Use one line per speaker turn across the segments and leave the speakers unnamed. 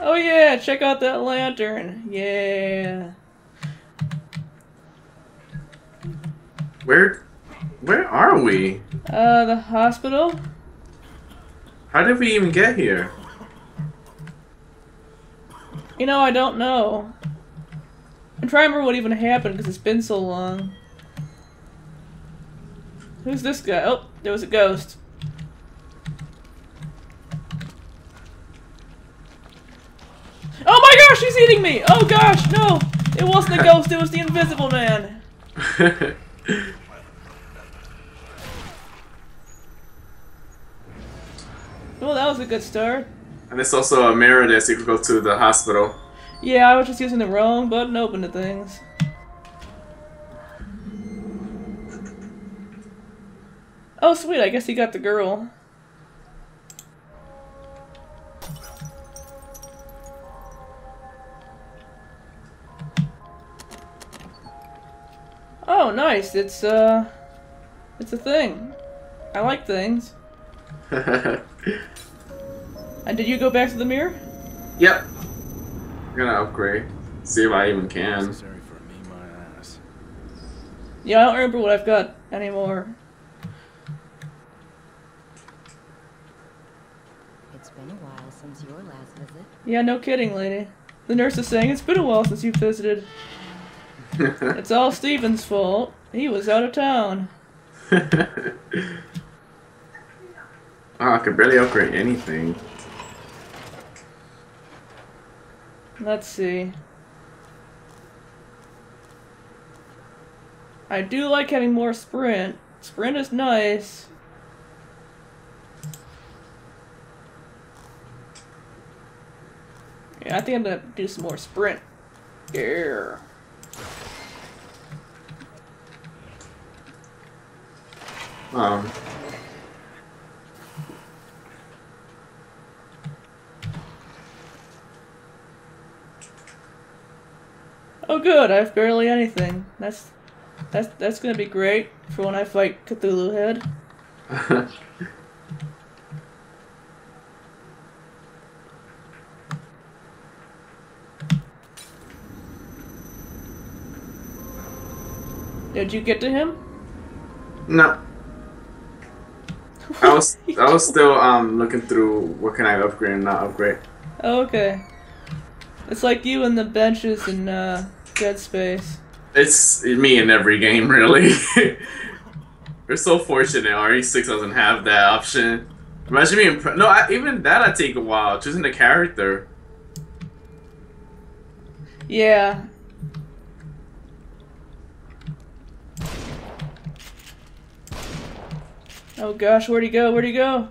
Oh yeah, check out that lantern. Yeah.
Where, where are we?
Uh, the hospital?
How did we even get here?
You know, I don't know. I'm trying to remember what even happened because it's been so long. Who's this guy? Oh, there was a ghost. Oh my gosh, he's eating me! Oh gosh, no! It wasn't a ghost, it was the invisible man! Well, that was a good start.
and it's also a mirror that so you can go to the hospital.
Yeah, I was just using the wrong button to open the things. Oh, sweet, I guess he got the girl. Oh, nice. It's, uh... It's a thing. I like things. And did you go back to the mirror?
I'm gonna upgrade. See if I even can.
Necessary for me, my ass.
Yeah, I don't remember what I've got anymore.
It's been a while since your last visit.
Yeah, no kidding, lady. The nurse is saying it's been a while since you've visited. It's all Steven's fault. He was out of town.
oh, I could barely upgrade anything.
Let's see. I do like having more sprint. Sprint is nice. Yeah, I think I'm gonna do some more sprint. Yeah.
Um,
Oh good, I have barely anything. That's that's that's gonna be great for when I fight Cthulhu Head. Did you get to him?
no. I was I was still um looking through what can I upgrade and not upgrade.
Oh, okay. It's like you and the benches in uh, Dead Space.
It's me in every game really. We're so fortunate RE6 doesn't have that option. Imagine being no, I, even that I take a while choosing the character.
Yeah. Oh gosh, where'd he go? Where'd he go?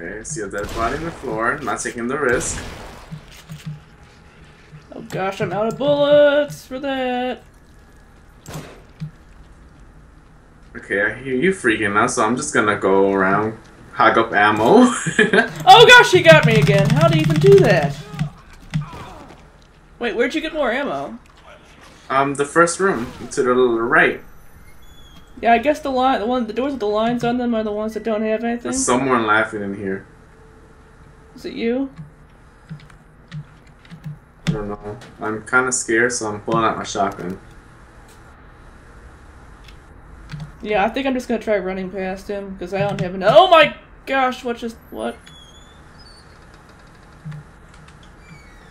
Okay, see a dead body on the floor. Not taking the risk.
Oh gosh, I'm out of bullets for that.
Okay, I hear you freaking out, so I'm just gonna go around, hog up ammo.
Oh gosh, he got me again. How did he even do that? Wait, where'd you get more ammo?
um, the first room to the right.
Yeah, I guess the line, the one, the doors with the lines on them are the ones that don't have anything.
There's someone laughing in here.
Is it you?
I don't know. I'm kind of scared, so I'm pulling out my shotgun.
Yeah, I think I'm just gonna try running past him because I don't have enough. Oh my gosh, what just what?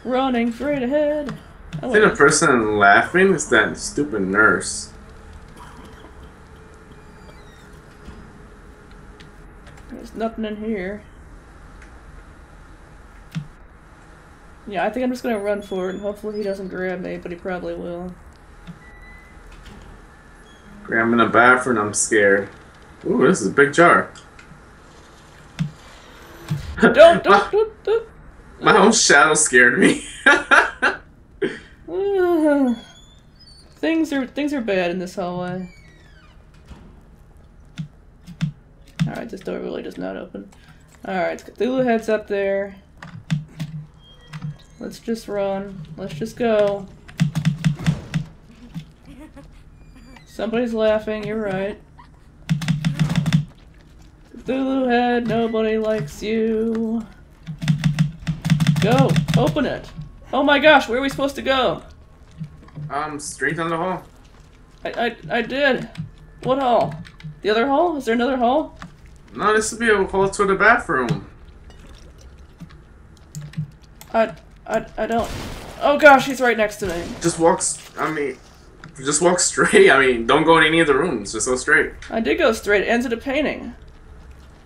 Running straight ahead. Oh,
I think the person laughing is that stupid nurse.
There's nothing in here. Yeah, I think I'm just gonna run for it and hopefully he doesn't grab me, but he probably will.
Okay, I'm in the bathroom. I'm scared. Ooh, this is a big jar.
Don't, don't, don't, don't.
My own shadow scared me.
Uh, things are things are bad in this hallway. Alright, this door really does not open. Alright, Cthulhu head's up there. Let's just run. Let's just go. Somebody's laughing, you're right. Cthulhu head, nobody likes you. Go. Open it. Oh my gosh, where are we supposed to go?
Um, straight down the hall.
I, I, I did. What hall? The other hall? Is there another hall?
No, this would be a hall to the bathroom.
I, I, I don't. Oh gosh, he's right next to me.
Just walks... I mean, just walk straight. I mean, don't go in any of the rooms. Just go straight.
I did go straight. Ends at painting.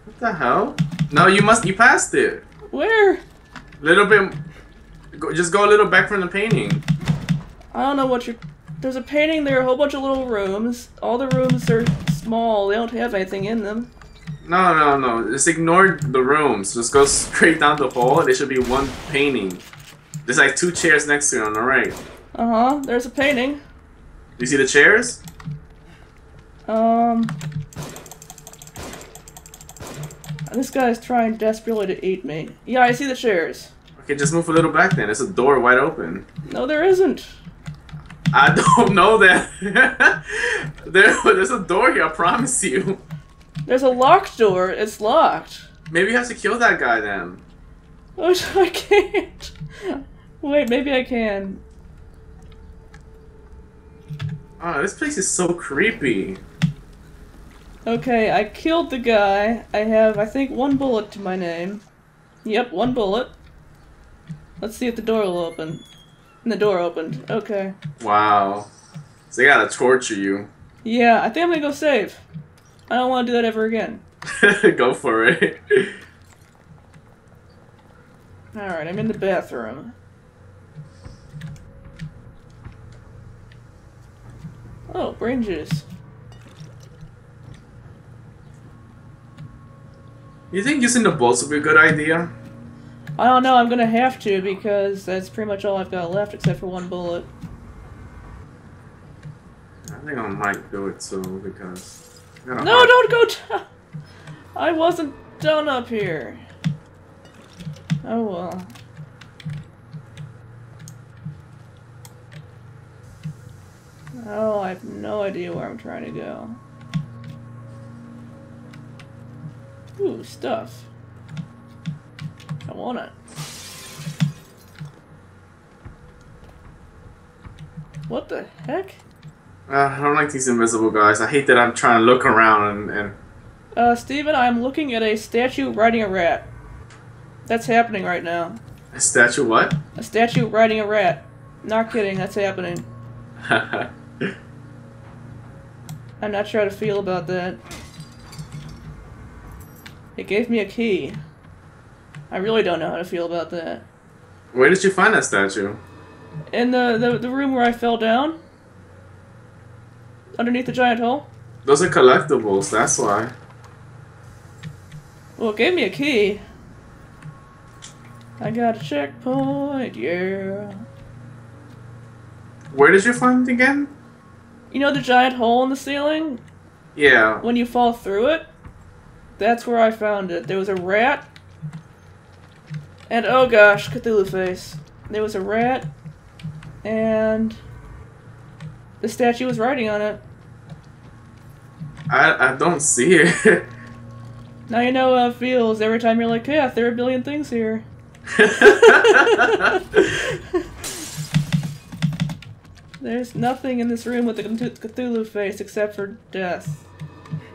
What the hell? No, you must. You passed it.
Where?
Little bit. Go, just go a little back from the painting.
I don't know what you're. There's a painting there, a whole bunch of little rooms. All the rooms are small. They don't have anything in them.
No, no, no. Just ignore the rooms. Just go straight down the hall. There should be one painting. There's like two chairs next to it on the right.
Uh huh. There's a painting.
You see the chairs?
Um. This guy's trying desperately to eat me. Yeah, I see the chairs.
Okay, just move a little back then. There's a door wide open.
No, there isn't.
I don't know that. there, there's a door here. I promise you.
There's a locked door. It's locked.
Maybe you have to kill that guy then.
Oh, I can't. Wait, maybe I can.
Oh, this place is so creepy.
Okay, I killed the guy. I have, I think, one bullet to my name. Yep, one bullet. Let's see if the door will open. And the door opened. Okay.
Wow. So they gotta torture you.
Yeah, I think I'm gonna go save. I don't want to do that ever again.
Go for it.
Alright, I'm in the bathroom. Oh, brain juice.
You think using the bolts would be a good idea?
I don't know, I'm gonna have to because that's pretty much all I've got left except for one bullet.
I think I might do it too because.
No,
hard-
don't go down! I wasn't done up here. Oh well. Oh, I have no idea where I'm trying to go. Ooh, stuff. I want it. What the heck?
Uh, I don't like these invisible guys. I hate that I'm trying to look around and, and
Uh, Steven, I'm looking at a statue riding a rat. That's happening right now.
a statue. What?
A statue riding a rat. Not kidding, that's happening. I'm not sure how to feel about that. It gave me a key. I really don't know how to feel about that.
Where did you find that statue?
In the, the, the room where I fell down? Underneath the giant hole?
Those are collectibles. That's why.
Well, it gave me a key. I got a checkpoint, yeah.
Where did you find it again?
You know the giant hole in the ceiling?
Yeah.
When you fall through it? That's where I found it. There was a rat. And oh gosh, Cthulhu face. There was a rat. And the statue was writing on it.
I I don't see it.
Now you know how it feels every time you're like, yeah, there are a billion things here. There's nothing in this room with the Cthulhu face except for death.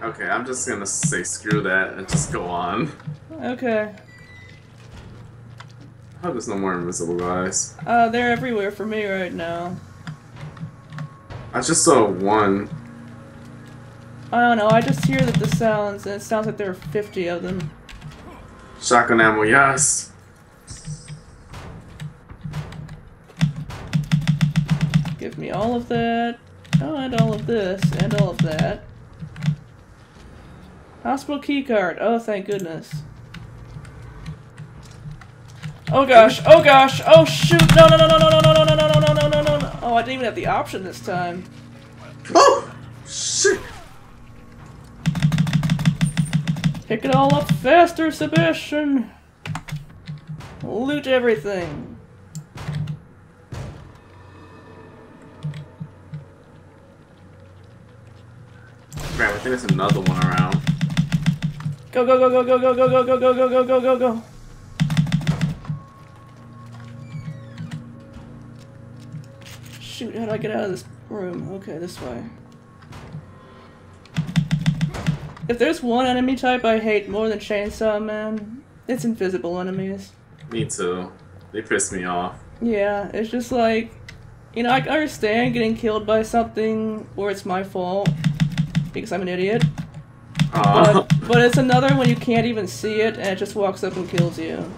okay, I'm just gonna say screw that and just go on.
Okay.
I hope there's no more invisible guys.
Uh, they're everywhere for me right now.
I just saw one.
I don't know, I just hear that the sounds, and it sounds like there are 50 of them.
Shotgun ammo, yes.
Give me all of that. Oh, and all of this, and all of that. Hospital keycard. Oh, thank goodness. Oh gosh, oh gosh, oh shoot! No, no, no, no, no, no, no, no, no, no, no, no, no, no, no. Oh, I didn't even have the option this time.
Oh! Shit!
Pick it all up faster, Sebastian! Loot everything.
Crap, I think there's another one around.
Go, go, go, go, go, go, go, go, go, go, go, go, go, go, go. Shoot, how do I get out of this room? Okay, this way. If there's one enemy type I hate more than Chainsaw Man, it's invisible enemies.
Me too. They piss me off.
Yeah, it's just like, you know, I understand getting killed by something where it's my fault because I'm an idiot. But, but it's another when you can't even see it and it just walks up and kills you.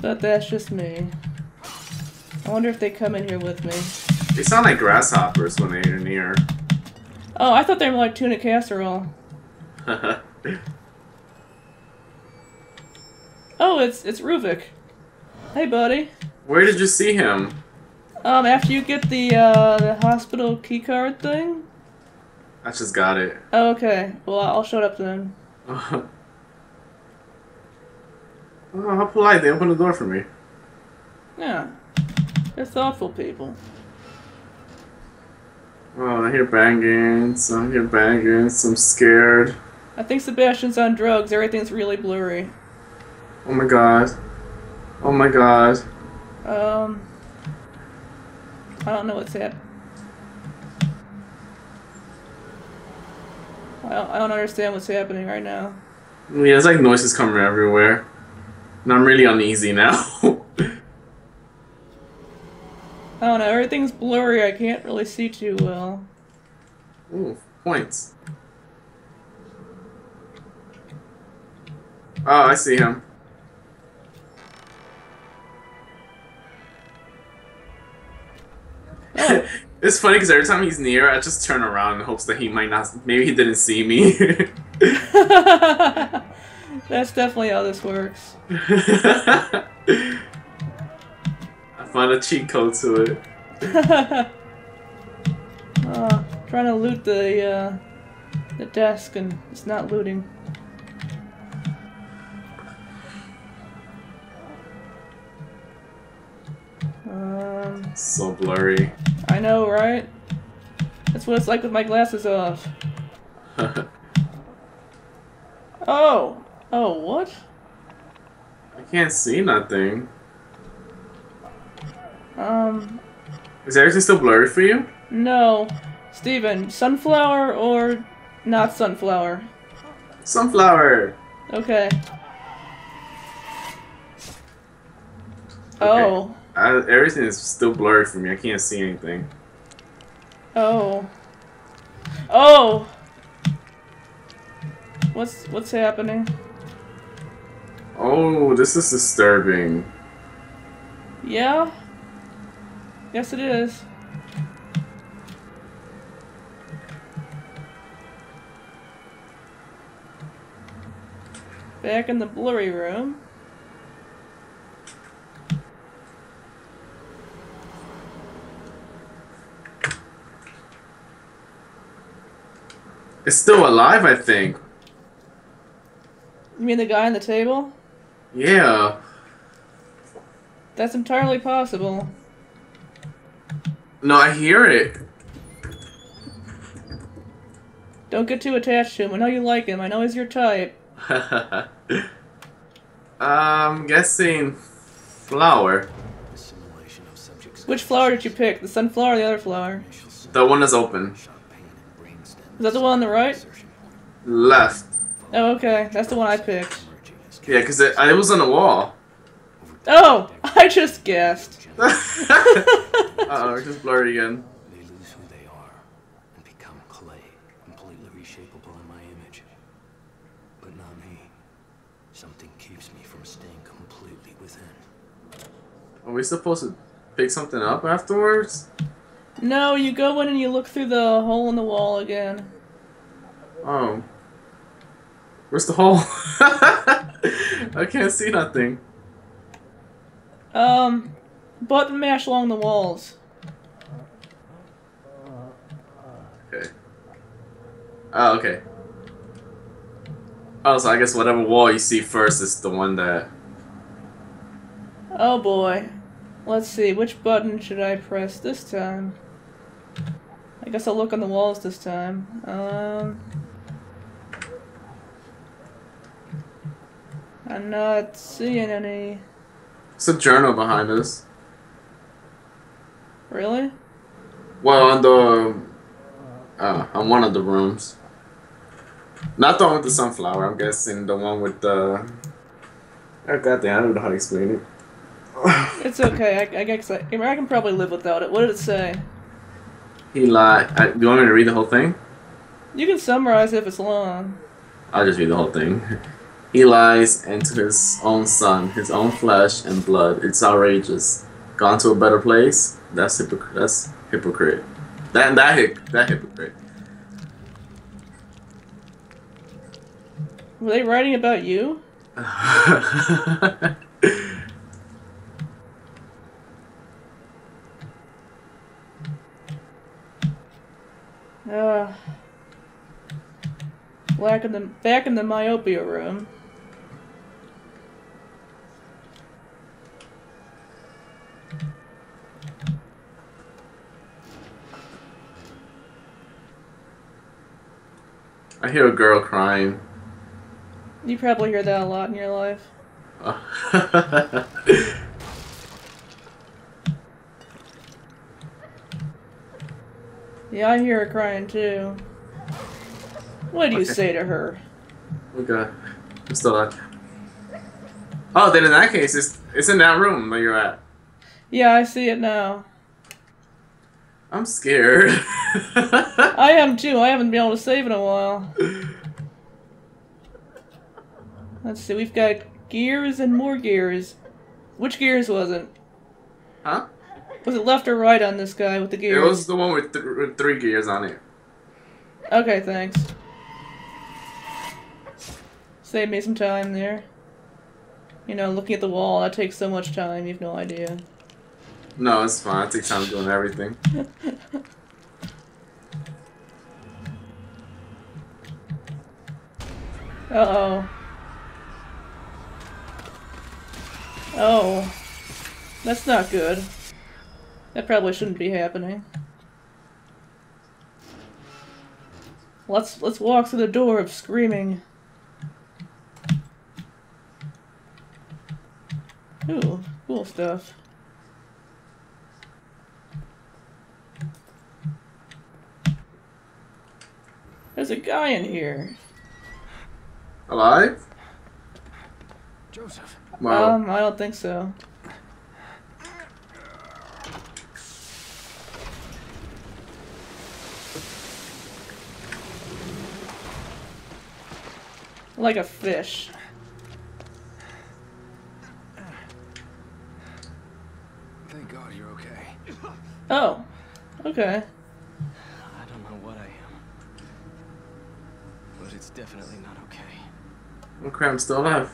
But that's just me. I wonder if they come in here with me.
they sound like grasshoppers when they're near.
Oh, I thought they were like tuna casserole. Oh, it's it's Ruvik. Hey, buddy.
Where did you see him?
Um, after you get the uh, the hospital keycard thing.
I just got it.
Oh, okay. Well, I'll show it up then.
oh, how polite. They opened the door for me.
Yeah, they're thoughtful people.
Oh, I hear banging. So I hear banging. So I'm scared.
I think Sebastian's on drugs. Everything's really blurry.
Oh my god. Oh my god.
Um, I don't know what's happening. I don't, I don't understand what's happening right now.
Yeah, it's like noises coming everywhere. And I'm really uneasy now.
I don't know. Everything's blurry. I can't really see too well.
Ooh, points. Oh, I see him.
Oh,
It's funny because every time he's near, I just turn around in hopes that he might not. Maybe he didn't see me.
that's definitely how this works.
I found a cheat code to it.
uh, trying to loot the uh, the desk and it's not looting. Um,
So blurry.
I know, right? That's what it's like with my glasses off. Oh, oh, what?
I can't see nothing.
Um,
Is everything still blurry for you?
no, Steven, sunflower or not sunflower?
Sunflower.
Okay. Oh,
I, everything is still blurry for me. I can't see anything.
oh, oh. What's what's happening?
Oh, this is disturbing.
Yeah. Yes, it is. Back in the blurry room.
It's still alive, I think.
You mean the guy on the table?
Yeah.
That's entirely possible.
No, I hear it.
Don't get too attached to him. I know you like him. I know he's your type.
I'm guessing flower.
Assimilation of subjects.
Which flower did you pick? The sunflower or the other flower?
The one that's open.
sharp pain in brainstem.
Is that the one on the right?
Left.
Oh, okay. That's the one I picked.
Emerging as
Yeah, because it, it was on the wall.
Oh, I just guessed.
Uh-oh, it's just blurry again.
They lose who they are and become clay, completely reshapable in my image. But not me. Something keeps me from staying completely within.
Are we supposed to pick something up afterwards?
No, you go in and you look through the hole in the wall again.
Oh. Where's the hole? I can't see nothing.
Um, button mash along the walls.
Okay. Oh, okay. Oh, so I guess whatever wall you see first is the one that.
Oh boy. Let's see, which button should I press this time? I guess I'll look on the walls this time. Um. I'm not seeing any.
It's a journal behind us.
Really?
Well, on the uh, on one of the rooms. Not the one with the sunflower. I'm guessing the one with the. Oh goddamn! I don't know how to explain it.
It's okay. I, I guess I, I can probably live without it. What did it say?
he lied. I, do you want me to read the whole thing?
You can summarize it if it's long.
I'll just read the whole thing. He lies into his own son, his own flesh and blood. It's outrageous. Gone to a better place? That's hypocrite. That's hypocrite. That that hip that hypocrite.
Were they writing about you? Uh, back in the back in the myopia room.
I hear a girl crying.
You probably hear that a lot in your life. Yeah, I hear her crying too. What do you
Okay.
say to her?
okay. I'm still alive. Oh, then in that case, it's it's in that room where you're at.
Yeah, I see it now.
I'm scared.
I am too. I haven't been able to save in a while. Let's see. We've got gears and more gears. Which gears was it?
huh?
Was it left or right on this guy with the gears?
It was the one with, th- with three gears on it.
Okay, thanks. Save me some time there. You know, looking at the wall, that takes so much time, you've no idea.
No, it's fine. I take time doing everything.
Uh-oh. Oh. That's not good. That probably shouldn't be happening. Let's let's walk through the door of screaming. Ooh, cool stuff. There's a guy in here.
Alive?
Joseph.
Wow.
Um, I don't think so. Like a fish.
Thank God you're okay.
Oh, okay.
I don't know what I am. But it's definitely not okay.
okay, I'm still alive.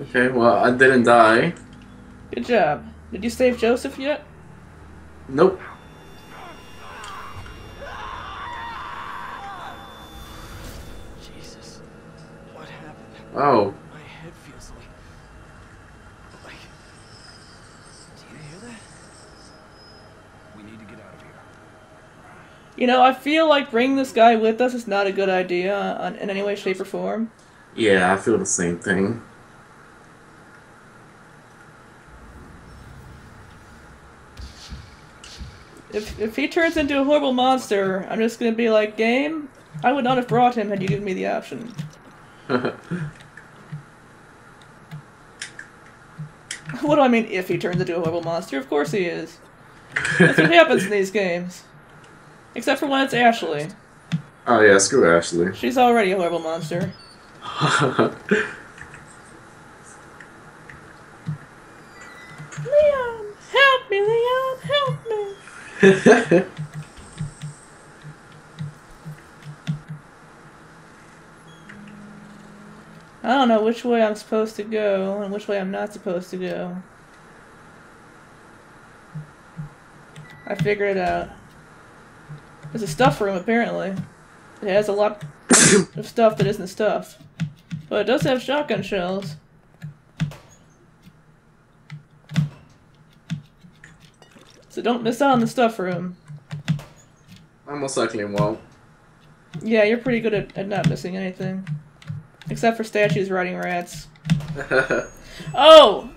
Okay, well, I didn't die.
Good job. Did you save Joseph yet?
Nope.
Jesus. What happened?
Oh,
My head feels like. Like. Do you hear that? We need to get out of here.
You know, I feel like bringing this guy with us is not a good idea on, in any way, shape, or form.
Yeah, I feel the same thing.
If, if he turns into a horrible monster, I'm just gonna be like, game, I would not have brought him had you given me the option. What do I mean if he turns into a horrible monster? Of course he is. That's what happens in these games. Except for when it's Ashley.
oh yeah, screw Ashley.
She's already a horrible monster. Leon! Help me, Leon! Help me! I don't know which way I'm supposed to go and which way I'm not supposed to go. I figured it out. There's a stuff room, apparently. It has a lot of stuff that isn't stuff. But it does have shotgun shells. So don't miss out on the stuff room.
I most likely won't.
Yeah, you're pretty good at, at not missing anything. Except for statues riding rats. oh!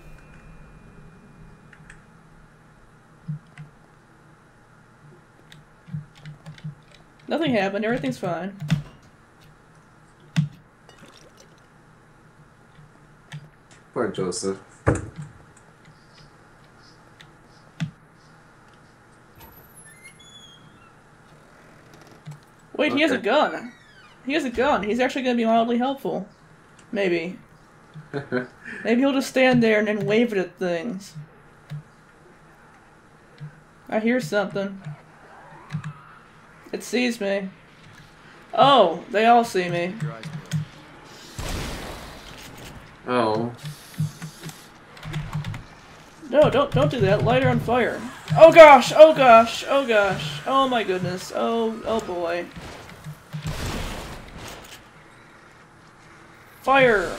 Nothing happened, everything's fine.
Poor Joseph.
Wait, he has a gun. He has a gun. He's actually going to be mildly helpful. Maybe. Maybe he'll just stand there and then wave it at things. I hear something. It sees me. Oh, they all see me.
Your eyes peeled.
oh.
No, don't don't do that. Light her on fire. Oh gosh, oh gosh, oh gosh. Oh my goodness. Oh oh boy. Fire.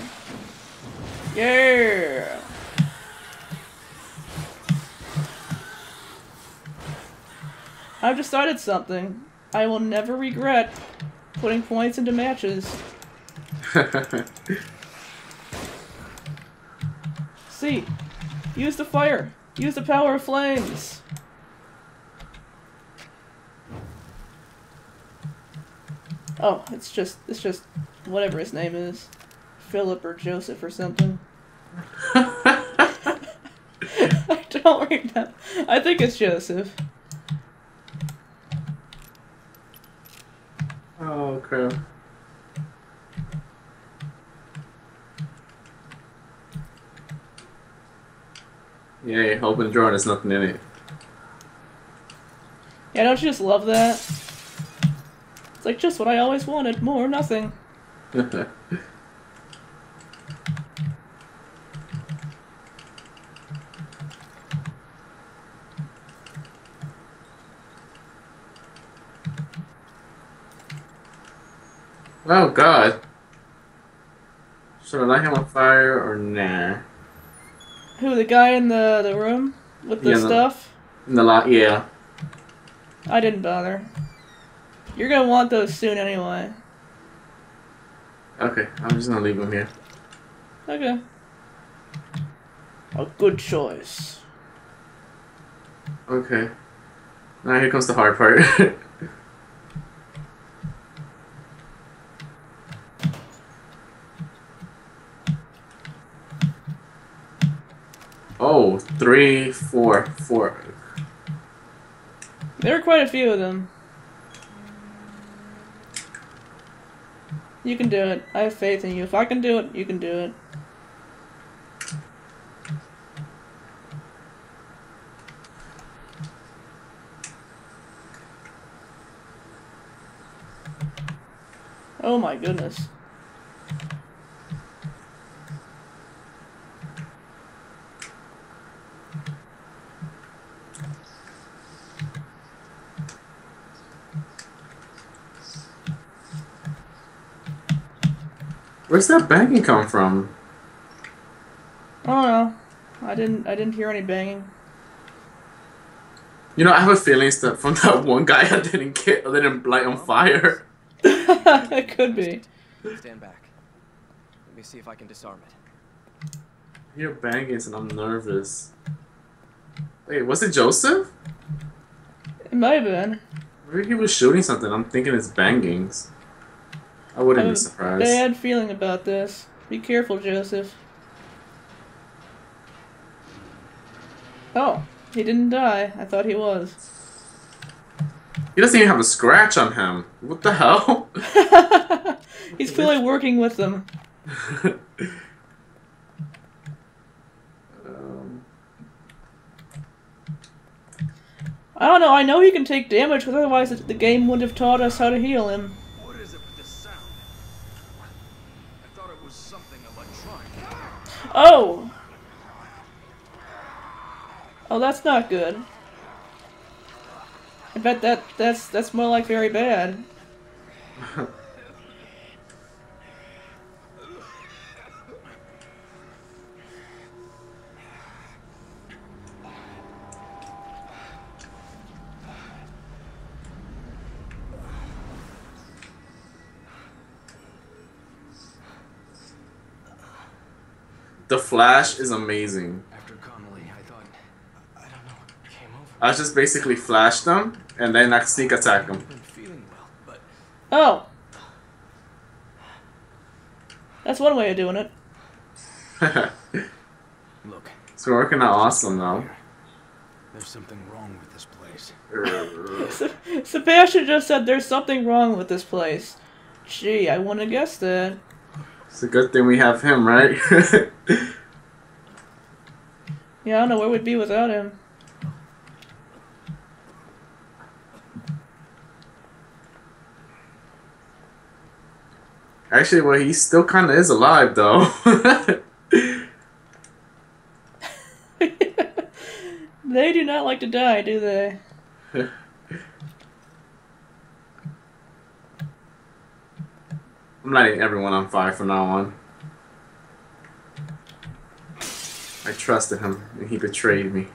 Yeah. I've decided something. I will never regret putting points into matches. See, use the fire. Use the power of flames. Oh, it's just it's just whatever his name is, Philip or Joseph or something. I don't remember. I think it's Joseph.
oh crap. Yay, open the drawer, and there's nothing in it.
Yeah, don't you just love that? It's like just what I always wanted, more nothing.
oh god. Should I light him on fire or nah?
Who, the guy in the the room with the
Yeah, the-
stuff?
In the lot, yeah.
I didn't bother. You're gonna want those soon anyway.
Okay, I'm just gonna leave them here.
Okay. A good choice.
Okay. Now here comes the hard part. oh, three, four, four.
There are quite a few of them. You can do it. I have faith in you. If I can do it, you can do it. Oh my goodness.
Where's that banging come from?
I don't know. I didn't I didn't hear any banging.
You know, I have a feeling it's that from that one guy I didn't get, I didn't light on fire.
it could be.
Stand back. Let me see if I can disarm it.
I hear bangings and I'm nervous. Wait, was it Joseph?
It might have been.
Maybe he was shooting something. I'm thinking it's bangings. I wouldn't
I
be surprised.
Bad feeling about this. Be careful, Joseph. Oh, he didn't die. I thought he was.
He doesn't even have a scratch on him. What the hell?
He's clearly working with them.
um,
I don't know. I know he can take damage, because otherwise the- the game wouldn't have taught us how to heal him.
What is it with this sound? I thought it was something electronic.
Oh! Oh, that's not good. I bet that that's that's more like very bad.
Flash is amazing.
After Connelly, I thought. I don't know what came over.
I just basically flash them and then I sneak attack them.
I've well.
Oh. That's one way of doing it.
Look,
it's working out awesome though.
there's something wrong with this place.
Sebastian just said there's something wrong with this place. Gee, I wouldn't have guessed that.
It's a good thing we have him, right?
Yeah, I don't know where we'd be without him.
Actually, well, he still kind of is alive though.
they do not like to die, do they?
I'm lighting everyone on fire from now on. I trusted him, and he betrayed me.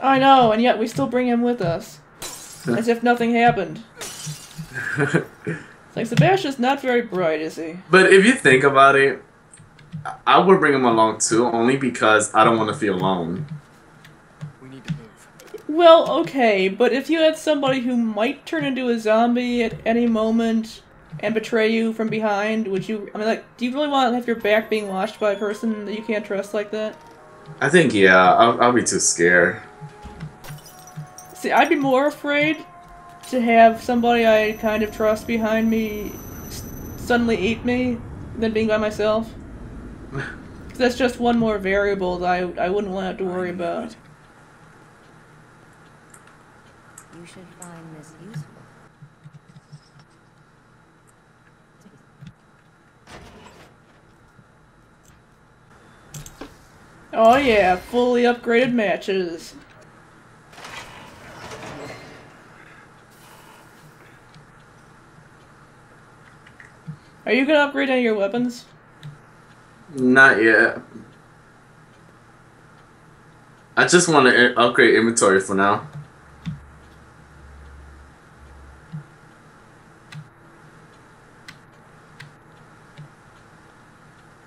I know, and yet we still bring him with us. As if nothing happened. Like Sebastian's not very bright, is he?
But if you think about it, I- I would bring him along too, only because I don't want to feel alone.
We need to move.
Well, okay, but if you had somebody who might turn into a zombie at any moment and betray you from behind, would you? I mean, like, do you really want to have your back being watched by a person that you can't trust like that?
I think, yeah, I'll, I'll be too scared.
See, I'd be more afraid to have somebody I kind of trust behind me suddenly eat me than being by myself. 'Cause that's just one more variable that I, I wouldn't want to have to worry about.
You should find this useful.
Oh yeah, fully upgraded matches. Are you gonna upgrade any of your weapons?
Not yet. I just want to upgrade inventory for now.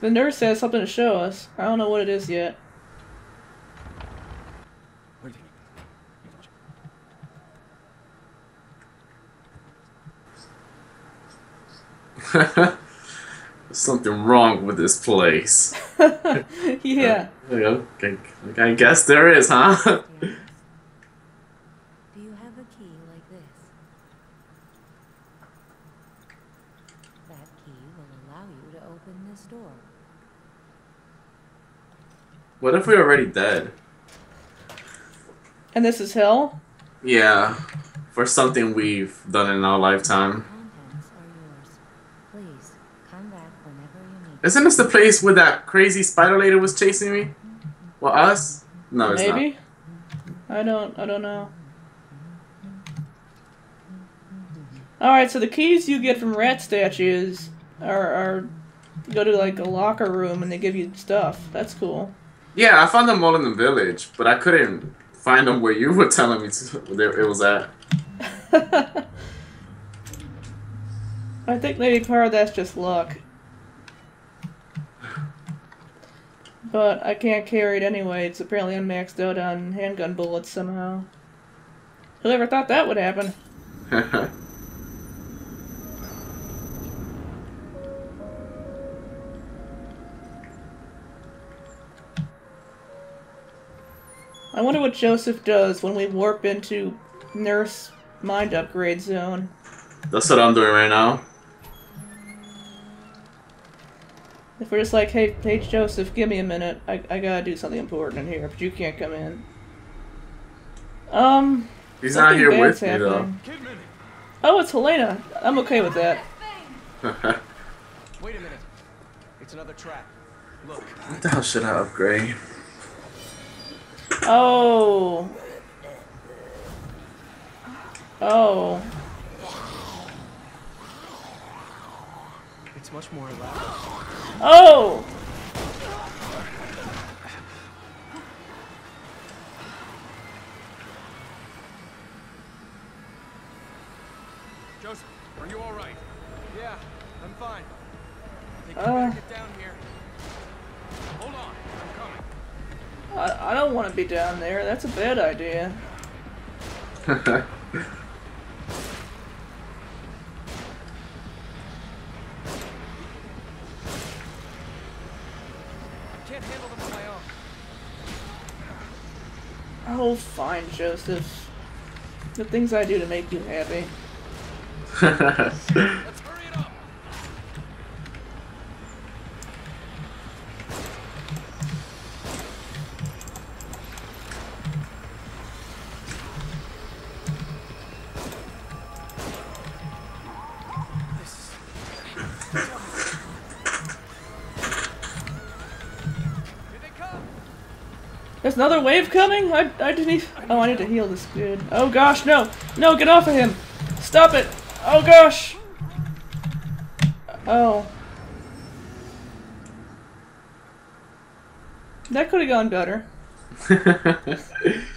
The nurse has something to show us. I don't know what it is yet.
What do you
There's something wrong with this place.
yeah.
Okay, I guess there is, huh?
Yes. Do you have a key like this? That key will allow you to open this door.
What if we're already dead?
And this is hell?
Yeah, for something we've done in our lifetime.
Contents are yours. Please, come back whenever you need.
Isn't this the place where that crazy spider lady was chasing me? Well, us? No, it's
Maybe? I don't I don't know. Alright, so the keys you get from rat statues are, are go to like a locker room and they give you stuff. That's cool.
Yeah, I found them all in the village, but I couldn't find them where you were telling me to, it was at.
I think maybe part of that's just luck. But I can't carry it anyway. It's apparently unmaxed out on handgun bullets somehow. Whoever thought that would happen? I wonder what Joseph does when we warp into nurse mind upgrade zone.
That's what I'm doing right now.
If we're just like, hey, hey, Joseph, give me a minute. I, I gotta do something important in here, but you can't come in. Um,
He's not here
bad's
with me though.
Oh, it's Helena. I'm okay with that.
Wait a minute. It's another trap. Look.
what the hell should I upgrade?
Oh. Oh.
It's much more elaborate.
Oh!
Joseph, are you all right? Yeah, I'm fine. Think you
Uh.
better
I don't want to be down there. That's a bad idea. Oh, fine, Joseph. The things I do to make you happy. another wave coming? I, I didn't even... Oh, I need to heal this dude. Oh gosh, no! No, get off of him! Stop it! Oh gosh! Oh. That could have gone better.